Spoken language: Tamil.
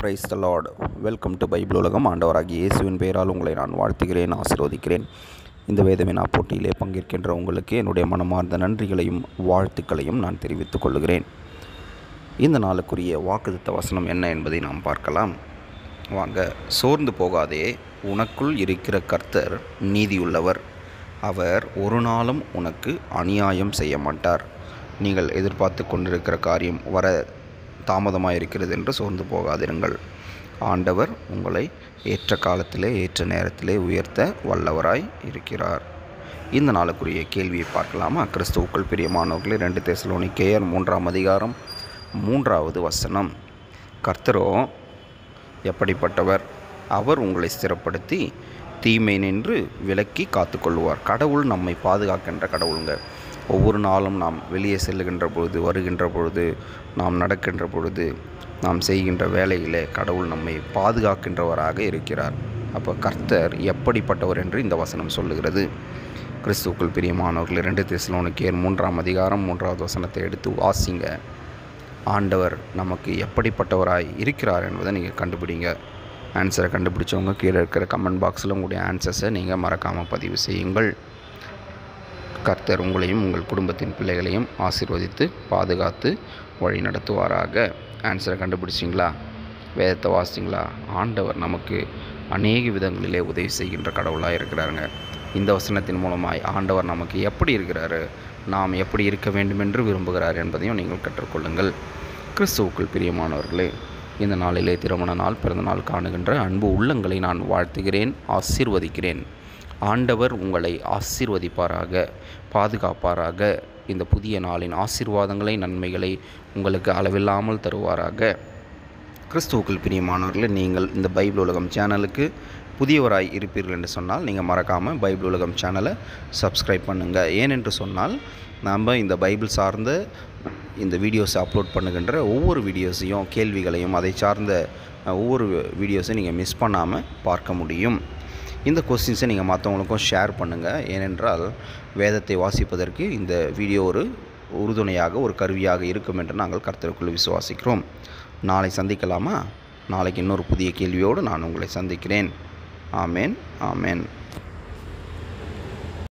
Praise the lord welcome to Bible உலகம். ஆண்டவராகிய இயேசுவின் பெயரால் உங்களை நான் வாழ்த்துகிறேன் ஆசிர்வதிக்கிறேன். இந்த வேதவினா போட்டியிலே பங்கேற்கின்ற உங்களுக்கு என்னுடைய மனமார்ந்த நன்றிகளையும் வாழ்த்துக்களையும் நான் தெரிவித்துக் கொள்கிறேன். இந்த நாளுக்குரிய வாக்குத்த வசனம் என்ன என்பதை நாம் பார்க்கலாம். வாங்க சோர்ந்து போகாதே உனக்குள் இருக்கிற கர்த்தர் நீதியுள்ளவர். அவர் ஒரு நாளும் உனக்கு அநியாயம் செய்ய மாட்டார். நீங்கள் எதிர்பார்த்து கொண்டிருக்கிற காரியம் வர தாமதமாக இருக்கிறது என்று சோர்ந்து போகாதிருங்கள். ஆண்டவர் உங்களை ஏற்ற காலத்திலே ஏற்ற நேரத்திலே உயர்த்த வல்லவராய் இருக்கிறார். இந்த நாளுக்குரிய கேள்வியை பார்க்கலாமா? கிறிஸ்துவுக்குள் பிரியமானவர்களே ரெண்டு தெசலோனிக்கேயர் மூன்றாம் அதிகாரம் மூன்றாவது வசனம். கர்த்தரோ எப்படிப்பட்டவர்? அவர் உங்களை ஸ்திரப்படுத்தி தீமை நின்று விலக்கி காத்துக்கொள்வார். கடவுள் நம்மை பாதுகாக்கின்ற கடவுளுங்க. ஒவ்வொரு நாளும் நாம் வெளியே செல்லுகின்ற பொழுது வருகின்ற பொழுது நாம் நடக்கின்ற பொழுது நாம் செய்கின்ற வேலையிலே கடவுள் நம்மை பாதுகாக்கின்றவராக இருக்கிறார். அப்போ கர்த்தர் எப்படிப்பட்டவர் என்று இந்த வசனம் சொல்லுகிறது. கிறிஸ்துக்குள் பிரியமானவர்கள் இரண்டு திசலோனுக்கேர் மூன்றாம் அதிகாரம் மூன்றாவது வசனத்தை எடுத்து வாசிங்க. ஆண்டவர் நமக்கு எப்படிப்பட்டவராய் இருக்கிறார் என்பதை நீங்கள் கண்டுபிடிங்க. ஆன்சரை கண்டுபிடிச்சவங்க கீழே இருக்கிற கமெண்ட் பாக்ஸில் உங்களுடைய ஆன்சர்ஸை நீங்கள் மறக்காமல் பதிவு செய்யுங்கள். கர்த்தர் உங்களையும் உங்கள் குடும்பத்தின் பிள்ளைகளையும் ஆசீர்வதித்து பாதுகாத்து வழி நடத்துவாராக. ஆன்சரை கண்டுபிடிச்சிங்களா? வேதத்தை வாசிங்களா ஆண்டவர் நமக்கு அநேக விதங்களிலே உதவி செய்கின்ற கடவுளாக இருக்கிறாருங்க. இந்த வசனத்தின் மூலமாய் ஆண்டவர் நமக்கு எப்படி இருக்கிறாரு? நாம் எப்படி இருக்க வேண்டும் என்று விரும்புகிறார் என்பதையும் நீங்கள் கற்றுக்கொள்ளுங்கள். கிறிஸ்துவுக்குள் பிரியமானவர்களே இந்த நாளிலே திருமண நாள் பிறந்த நாள் காணுகின்ற அன்பு உள்ளங்களை நான் வாழ்த்துகிறேன் ஆசீர்வதிக்கிறேன். ஆண்டவர் உங்களை ஆசீர்வதிப்பாராக பாதுகாப்பாராக. இந்த புதிய நாளின் ஆசீர்வாதங்களை நன்மைகளை உங்களுக்கு அளவில்லாமல் தருவாராக. கிறிஸ்துவுக்குள் பிரியமானவர்களே நீங்கள் இந்த பைபிள் உலகம் சேனலுக்கு புதியவராய் இருப்பீர்கள் என்று சொன்னால் நீங்கள் மறக்காமல் பைபிள் உலகம் சேனலை சப்ஸ்கிரைப் பண்ணுங்கள் ஏனென்று சொன்னால் நாம் இந்த பைபிள் சார்ந்த இந்த வீடியோஸை அப்லோட் பண்ணுகின்ற ஒவ்வொரு வீடியோஸையும் கேள்விகளையும் அதை சார்ந்த ஒவ்வொரு வீடியோஸையும் நீங்கள் மிஸ் பண்ணாமல் பார்க்க முடியும். இந்த கொஸ்டின்ஸை நீங்கள் மற்றவங்களுக்கும் ஷேர் பண்ணுங்கள் ஏனென்றால் வேதத்தை வாசிப்பதற்கு இந்த வீடியோ ஒரு உறுதுணையாக ஒரு கருவியாக இருக்கும் என்று நாங்கள் கர்த்தருக்குள் விசுவாசிக்கிறோம். நாளை சந்திக்கலாமா? நாளைக்கு இன்னொரு புதிய கேள்வியோடு நான் உங்களை சந்திக்கிறேன். ஆமேன் ஆமேன்.